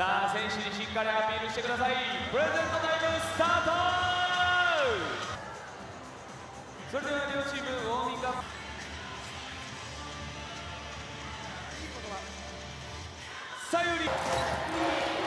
さあ選手にしっかりアピールしてください。プレゼントタイムスタート。それでは両チームウォーミングアップ。さより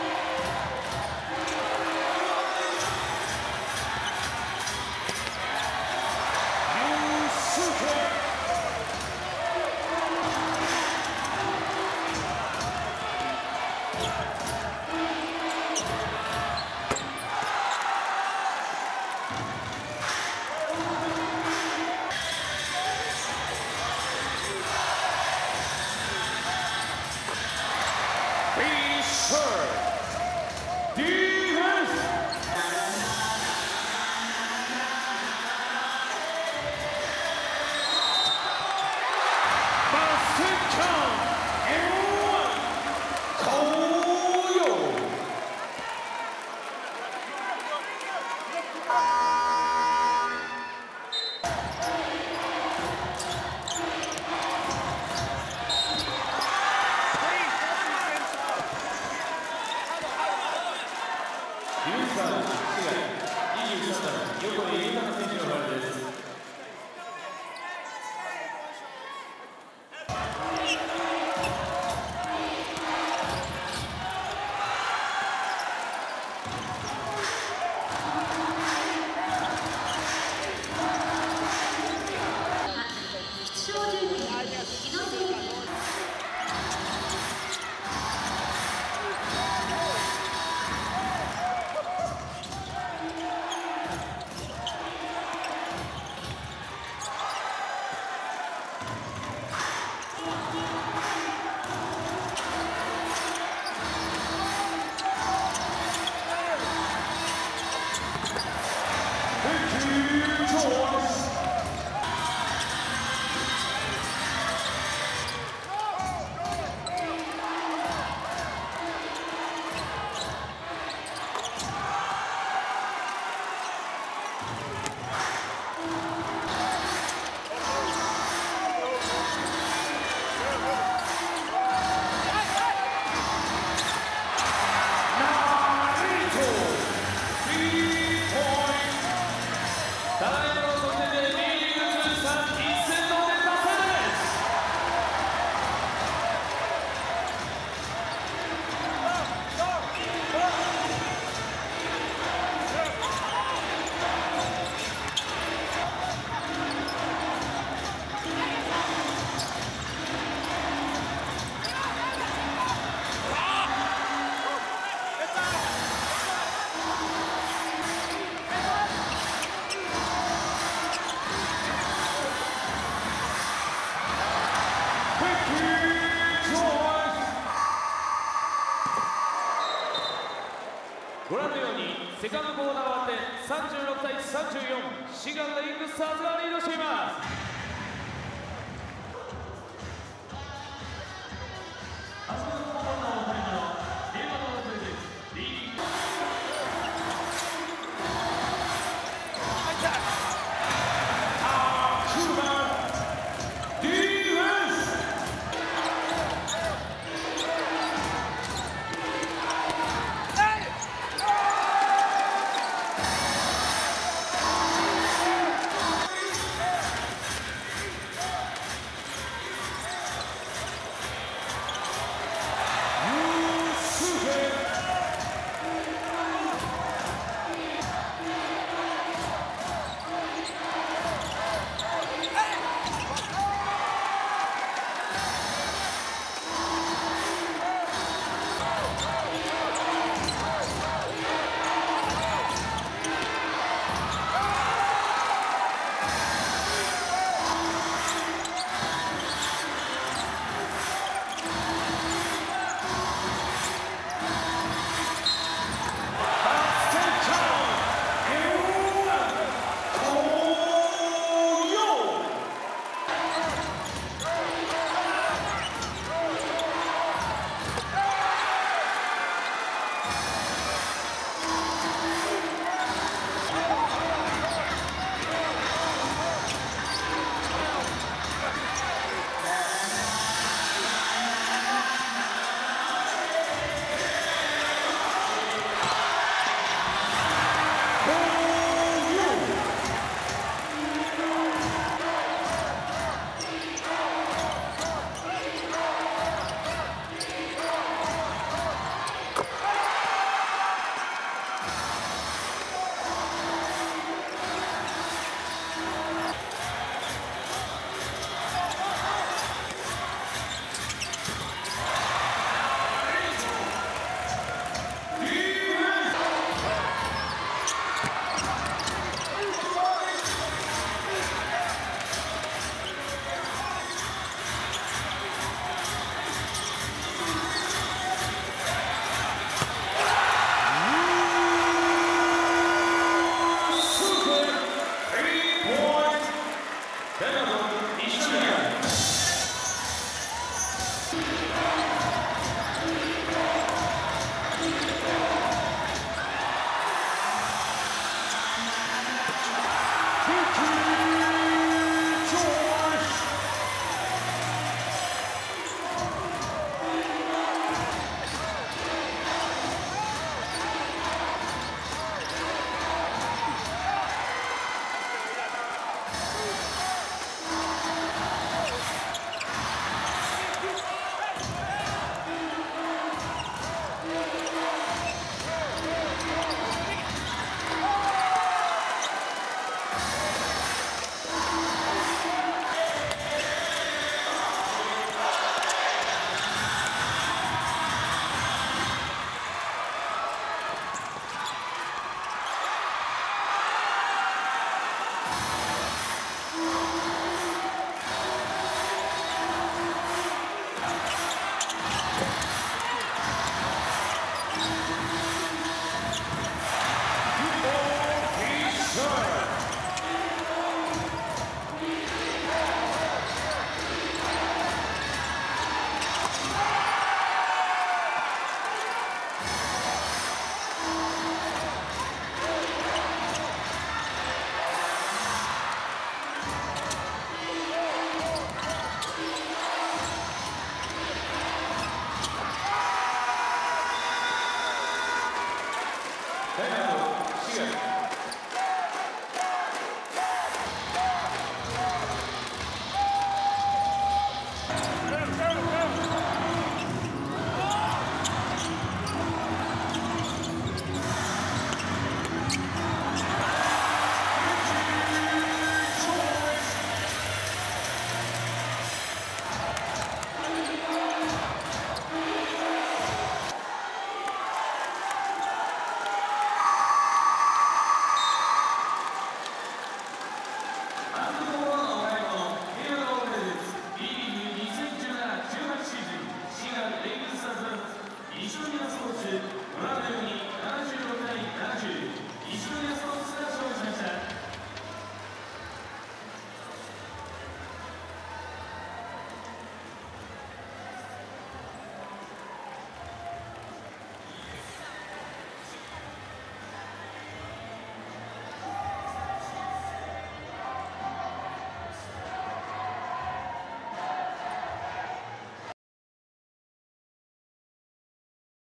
ご覧のようにセカンドコーナー終わって36対34シガンレイングスターズがリードしています。